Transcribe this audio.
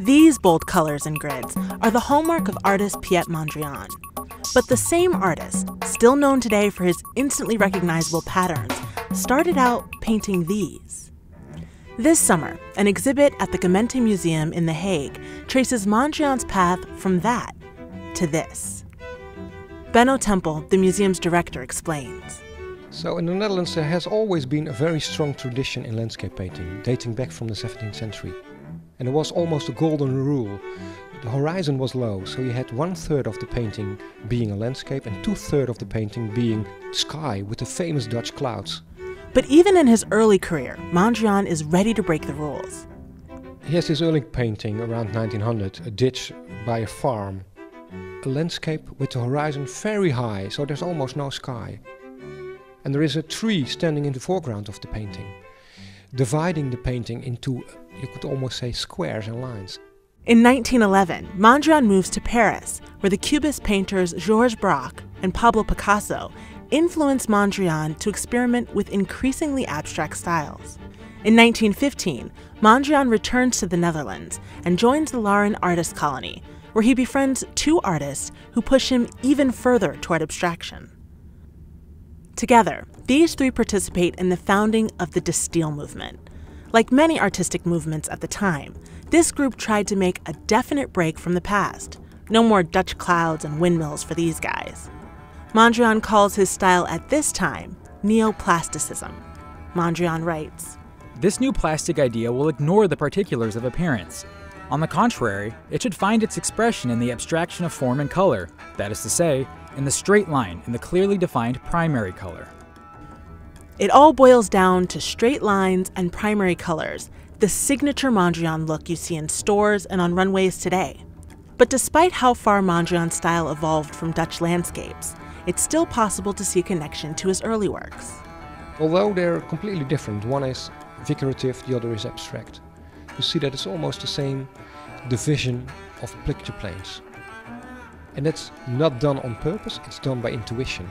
These bold colors and grids are the hallmark of artist Piet Mondrian. But the same artist, still known today for his instantly recognizable patterns, started out painting these. This summer, an exhibit at the Gemeentemuseum in The Hague traces Mondrian's path from that to this. Benno Tempel, the museum's director, explains. So in the Netherlands there has always been a very strong tradition in landscape painting, dating back from the 17th century. And it was almost a golden rule. The horizon was low, so you had one third of the painting being a landscape and two thirds of the painting being sky with the famous Dutch clouds. But even in his early career, Mondrian is ready to break the rules. He has this early painting around 1900, a ditch by a farm. A landscape with the horizon very high, so there's almost no sky. And there is a tree standing in the foreground of the painting, dividing the painting into, you could almost say, squares and lines. In 1911, Mondrian moves to Paris, where the Cubist painters Georges Braque and Pablo Picasso influenced Mondrian to experiment with increasingly abstract styles. In 1915, Mondrian returns to the Netherlands and joins the Laren Artist Colony, where he befriends two artists who push him even further toward abstraction. Together, these three participate in the founding of the De Stijl movement. Like many artistic movements at the time, this group tried to make a definite break from the past. No more Dutch clouds and windmills for these guys. Mondrian calls his style at this time neoplasticism. Mondrian writes This new plastic idea will ignore the particulars of appearance. On the contrary, it should find its expression in the abstraction of form and color, that is to say, in the straight line in the clearly defined primary color. It all boils down to straight lines and primary colors, the signature Mondrian look you see in stores and on runways today. But despite how far Mondrian's style evolved from Dutch landscapes, it's still possible to see a connection to his early works. Although they're completely different, one is figurative, the other is abstract. You see that it's almost the same division of picture planes. And that's not done on purpose, it's done by intuition.